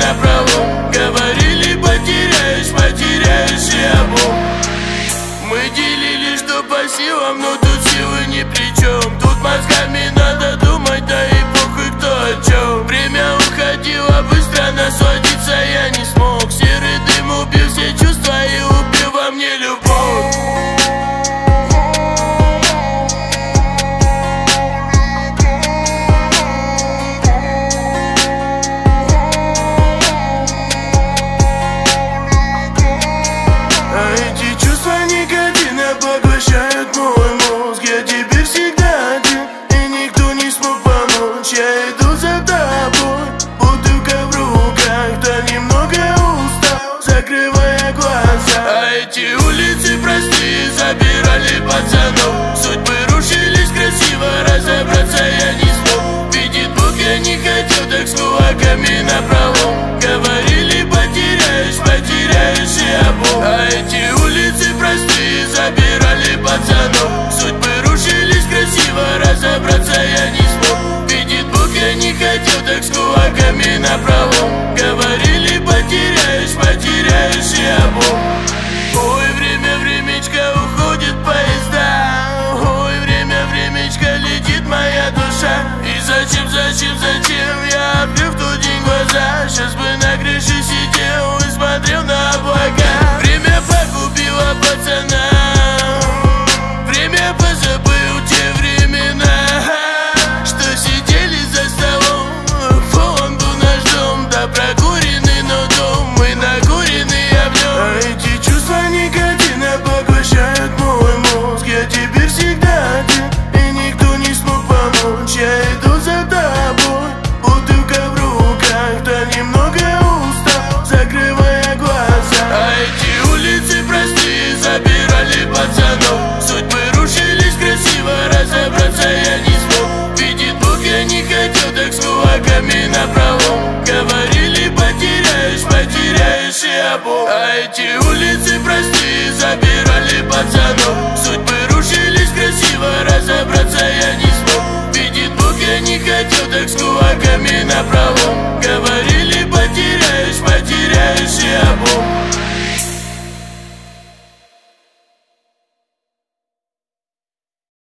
на Говорили, потеряешь, потеряешь и обум. Мы делили, что по силам, но тут силы ни при чем Тут мозгами Яндекс кулаками направо эти улицы, прости, забирали пацанов. Судьбы рушились красиво, разобраться я не смог. Видит Бог, я не хотел так с кулаками направо